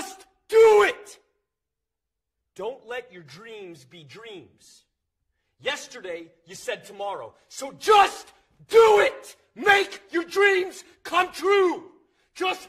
just do it! Don't let your dreams be dreams. Yesterday, you said tomorrow. So just do it! Make your dreams come true! Just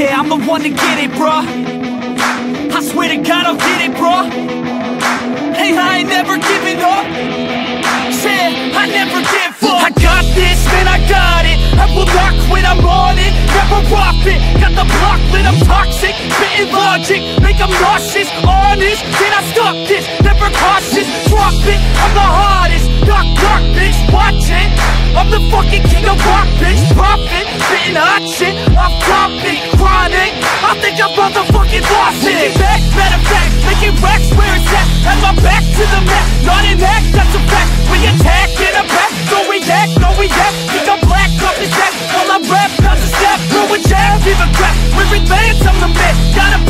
Yeah, I'm the one to get it, bruh. I swear to God I'll get it, bruh. Hey, I ain't never giving up. Yeah, I never give up. I got this, man, I got it. I will not quit, I'm on it. Never profit. Got the block lit, I'm toxic. Spitting logic, make them nauseous. Honest, can I stop this? Never cautious, drop it. I'm the hardest, knock, knock, bitch Watch it I'm the fucking king of rock, bitch Profit, spitting hot shit Off topic, chronic. I think I'm motherfucking lost it Taking back, matter fact Making racks where it's at. Have my back to the map Not an act, that's a fact. We attack in a back Don't react, no react Think I'm black, off his back While I rap, bounce a step Throw a jab, give a crap. We're advanced, I'm the man. Got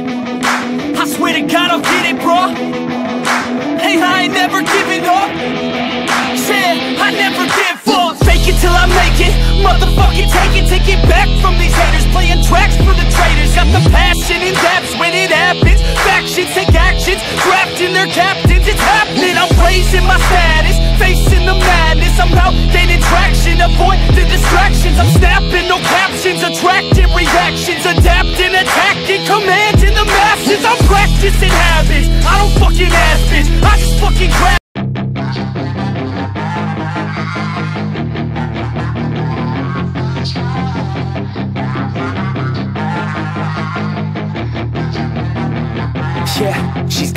Motherfucking take it Take it back from these haters Playing tracks for the traitors. Got the passion in depths when it happens. Factions take actions Drafting their captains. It's happening I'm raising my status Facing the madness. I'm out gaining traction Avoid the distractions. I'm snapping no captions Attracting reactions Adapting, attacking Commanding the masses. I'm practicing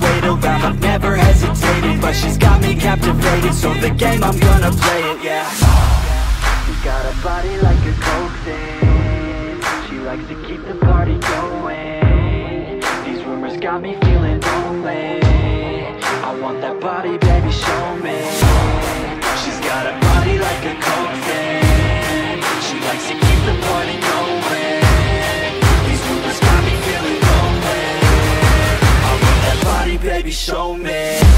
wait around, I've never hesitated But she's got me captivated, so the game, I'm gonna play it, yeah. She's got a body like a coke thing. She likes to keep the party going. These rumors got me feeling lonely. I want that body, baby, show me. She's got a baby, show me